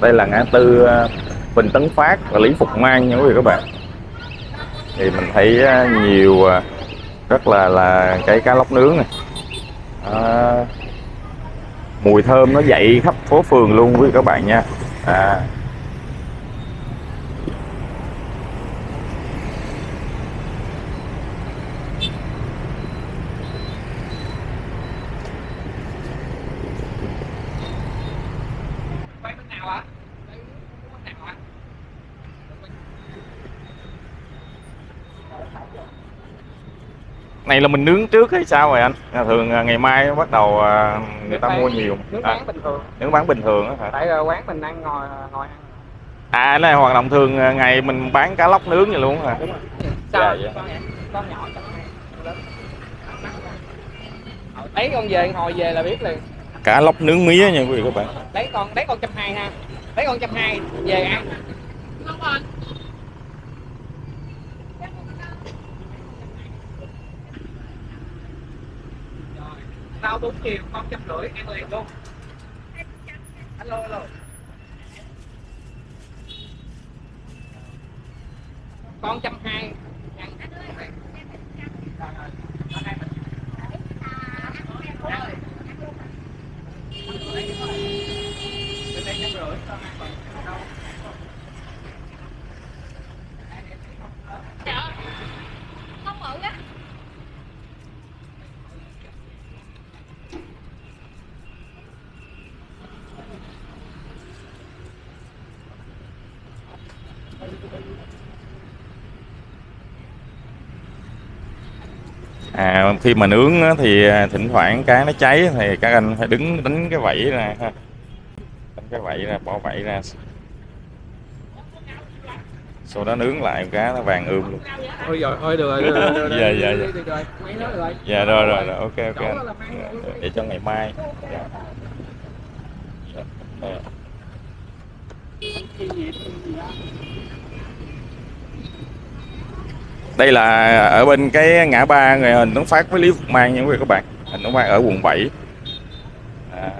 đây là ngã tư ờ, Bình Tấn Phát và Lý Phục Mang nha quý vị các bạn. Thì mình thấy ờ, nhiều ờ, rất là là cái cá lóc nướng này. À, mùi thơm nó dậy khắp phố phường luôn quý vị các bạn nha. À, này là mình nướng trước hay sao rồi anh? À, thường à, ngày mai bắt đầu à, người ta mua nhiều. Nướng à, bán bình thường. nướng bán bình thường á hả? Tại quán mình ăn ngồi ngồi ăn. À này hoạt động thường ngày mình bán cá lóc nướng vậy luôn hả? Đúng rồi. Dạ, sao? dạ. con con nhỏ con lớn lấy con về hồi về là biết liền cá lóc nướng mía nha quý vị các bạn. Lấy con lấy con trăm hai ha. Lấy con trăm hai. Về ăn. Rồi, tao bốn chiều con trăm rưỡi em liền luôn. Alo alo. Con trăm hai. Ăn Rồi, rồi. Ở đây mình- Ăn liền. Bên đây trăm rưỡi con ăn còn đâu. không bự á à khi mà nướng thì thỉnh thoảng cá nó cháy thì các anh phải đứng đánh cái vẫy ra ha đánh cái vảy ra bỏ vảy ra. Sau đó nướng lại cá nó vàng ươm luôn. Thôi rồi, thôi được rồi, được rồi, Dạ, dạ, dạ. dạ rồi rồi rồi. Ok ok. Dạ, luôn. để cho ngày mai. Dạ. Dạ, dạ. đây là ở bên cái ngã ba người hình Tuấn Phát với Lý Phục Mang nha quý vị các bạn. Hình Tuấn Phát ở quận 7 à,